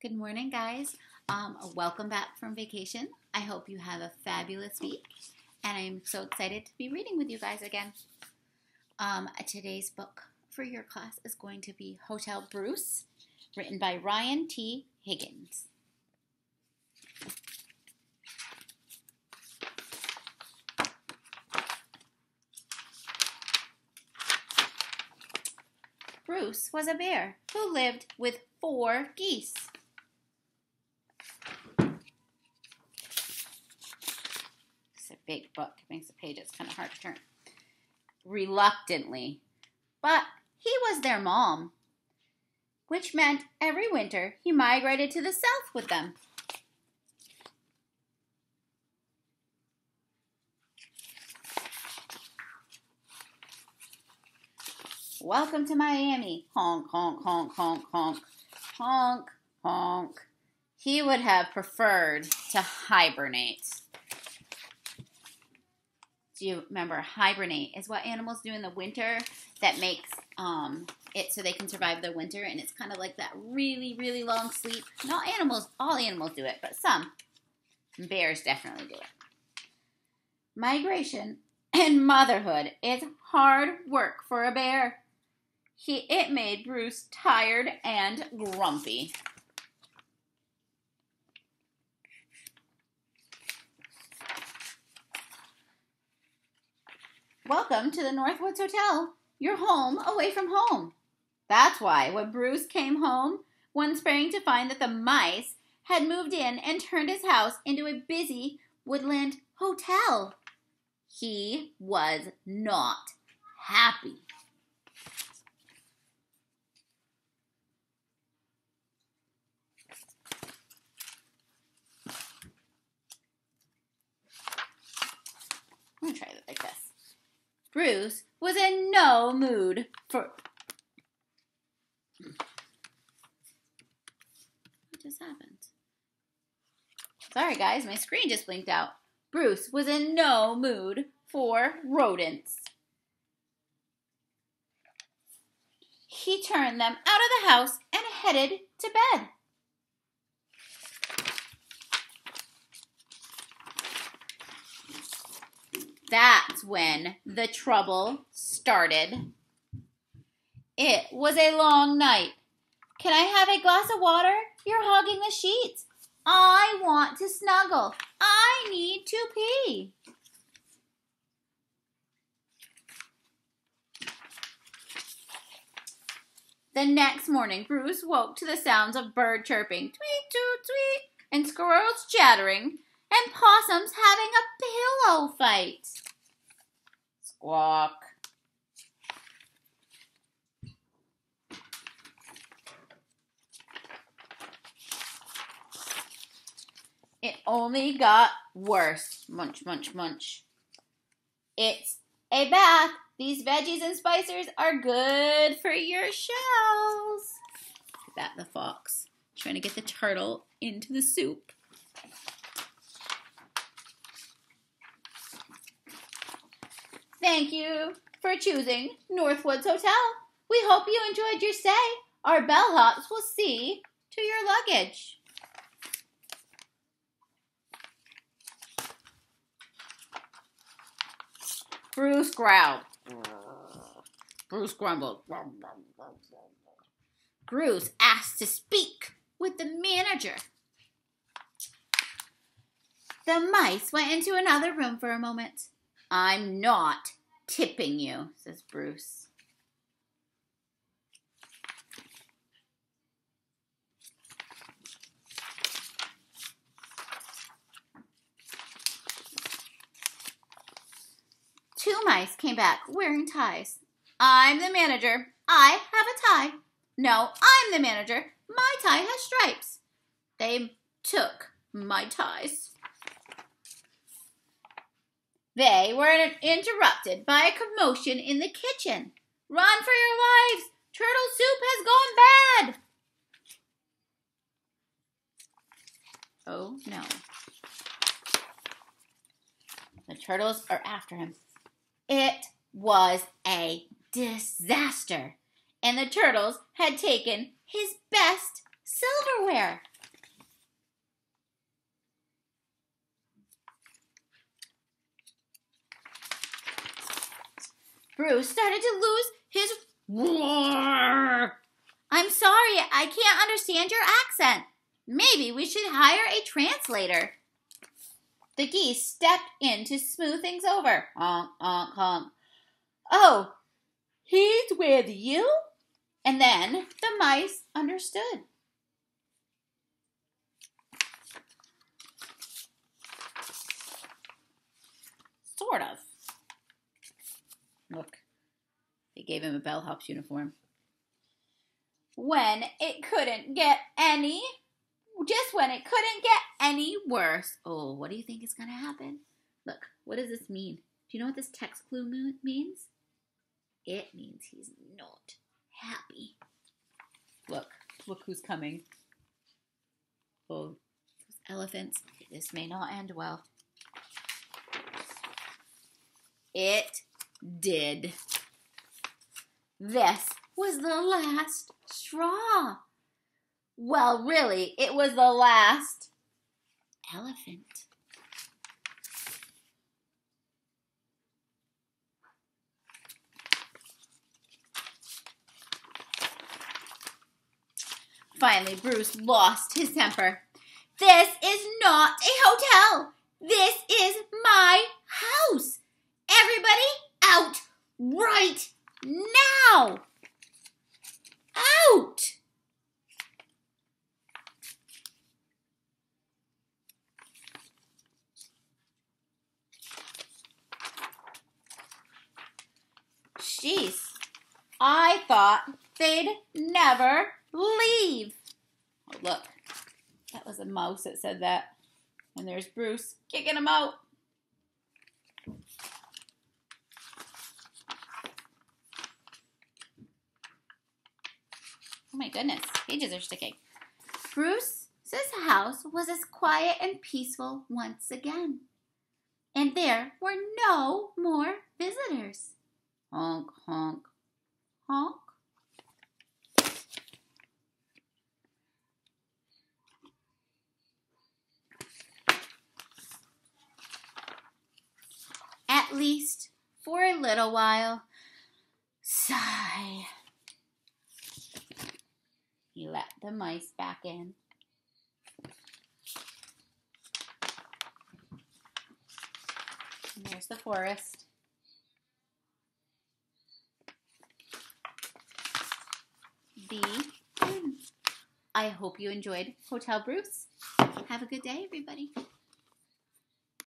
Good morning, guys. Um, welcome back from vacation. I hope you have a fabulous week, and I'm so excited to be reading with you guys again. Um, today's book for your class is going to be Hotel Bruce, written by Ryan T. Higgins. Bruce was a bear who lived with four geese. It's a big book. It makes the pages kind of hard to turn. Reluctantly. But he was their mom, which meant every winter he migrated to the south with them. Welcome to Miami. Honk, honk, honk, honk, honk. Honk, honk. He would have preferred to hibernate. Do you remember hibernate is what animals do in the winter that makes um, it so they can survive the winter and it's kind of like that really really long sleep. Not animals, all animals do it, but some. Bears definitely do it. Migration and motherhood is hard work for a bear. He it made Bruce tired and grumpy. Welcome to the Northwoods Hotel, your home away from home. That's why when Bruce came home one spring to find that the mice had moved in and turned his house into a busy woodland hotel, he was not happy. I'm gonna try it like this. Bruce was in no mood for. What just happened? Sorry, guys, my screen just blinked out. Bruce was in no mood for rodents. He turned them out of the house and headed to bed. That's when the trouble started. It was a long night. Can I have a glass of water? You're hogging the sheets. I want to snuggle. I need to pee. The next morning, Bruce woke to the sounds of bird chirping, tweet, toot, tweet, and squirrels chattering, and possums having a pillow fight. Squawk. It only got worse. Munch, munch, munch. It's a bath. These veggies and spicers are good for your shells. That, the fox. Trying to get the turtle into the soup. Thank you for choosing Northwoods Hotel. We hope you enjoyed your stay. Our bellhops will see to your luggage. Bruce growled. Bruce grumbled. Bruce asked to speak with the manager. The mice went into another room for a moment. I'm not tipping you, says Bruce. Two mice came back wearing ties. I'm the manager. I have a tie. No, I'm the manager. My tie has stripes. They took my ties. They were interrupted by a commotion in the kitchen. Run for your lives! Turtle soup has gone bad! Oh no. The turtles are after him. It was a disaster, and the turtles had taken his best silverware. Bruce started to lose his roar. I'm sorry, I can't understand your accent. Maybe we should hire a translator. The geese stepped in to smooth things over. Honk, honk, honk. Oh, he's with you? And then the mice understood. Sort of. Look, they gave him a bellhop's uniform. When it couldn't get any, just when it couldn't get any worse. Oh, what do you think is going to happen? Look, what does this mean? Do you know what this text clue means? It means he's not happy. Look, look who's coming. Oh, those elephants. This may not end well. It did. This was the last straw. Well, really, it was the last elephant. Finally, Bruce lost his temper. This is not a hotel. This is my house. Everybody out right now. Out. Jeez, I thought they'd never leave. Oh, look, that was a mouse that said that. And there's Bruce kicking him out. Oh my goodness, pages are sticking. Bruce's house was as quiet and peaceful once again. And there were no more visitors. Honk, honk, honk. At least for a little while. Sigh. He let the mice back in. There's the forest. I hope you enjoyed Hotel Bruce. Have a good day, everybody.